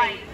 Right.